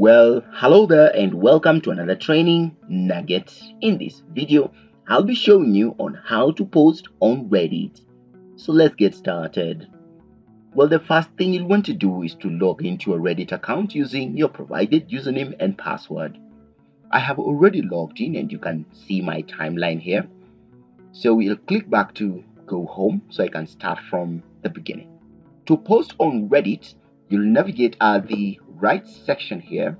Well, hello there and welcome to another training nugget. In this video, I'll be showing you on how to post on Reddit. So let's get started. Well, the first thing you'll want to do is to log into your Reddit account using your provided username and password. I have already logged in and you can see my timeline here. So we'll click back to go home so I can start from the beginning. To post on Reddit, you'll navigate at the right section here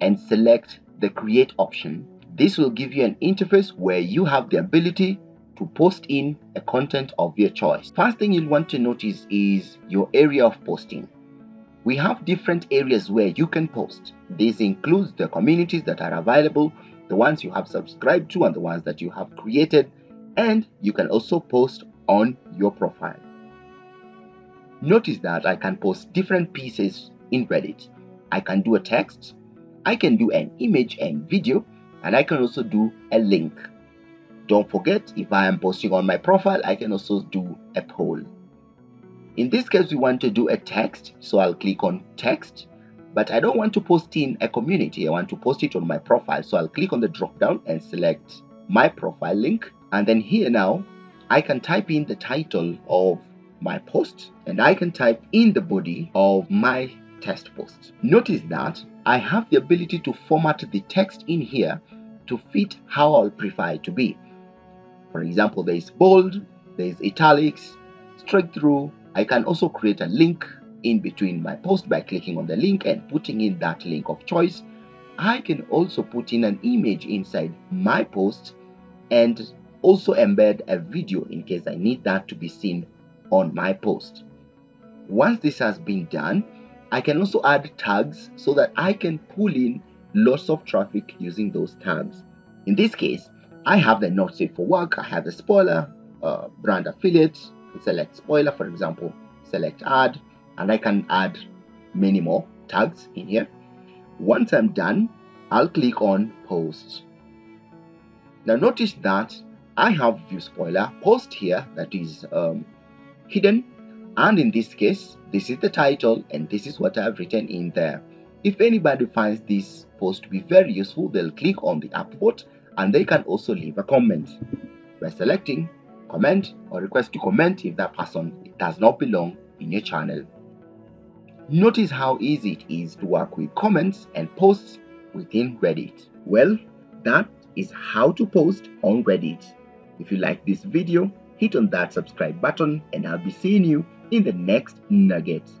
and select the create option. This will give you an interface where you have the ability to post in a content of your choice. First thing you'll want to notice is your area of posting. We have different areas where you can post. This includes the communities that are available, the ones you have subscribed to and the ones that you have created, and you can also post on your profile. Notice that I can post different pieces in Reddit. I can do a text, I can do an image and video, and I can also do a link. Don't forget, if I am posting on my profile, I can also do a poll. In this case, we want to do a text, so I'll click on text, but I don't want to post in a community. I want to post it on my profile, so I'll click on the drop down and select my profile link. And then here now, I can type in the title of my post and I can type in the body of my test post. Notice that I have the ability to format the text in here to fit how I'll prefer it to be. For example, there is bold, there is italics, straight through. I can also create a link in between my post by clicking on the link and putting in that link of choice. I can also put in an image inside my post and also embed a video in case I need that to be seen on my post. Once this has been done, I can also add tags so that I can pull in lots of traffic using those tags. In this case, I have the not safe for work, I have the spoiler, uh, brand affiliate, select spoiler for example, select add, and I can add many more tags in here. Once I'm done, I'll click on post. Now notice that I have view spoiler post here that is um, hidden and in this case this is the title and this is what I've written in there. If anybody finds this post to be very useful they'll click on the upvote and they can also leave a comment by selecting comment or request to comment if that person does not belong in your channel. Notice how easy it is to work with comments and posts within Reddit. Well, that is how to post on Reddit. If you like this video, hit on that subscribe button and I'll be seeing you in the next nuggets.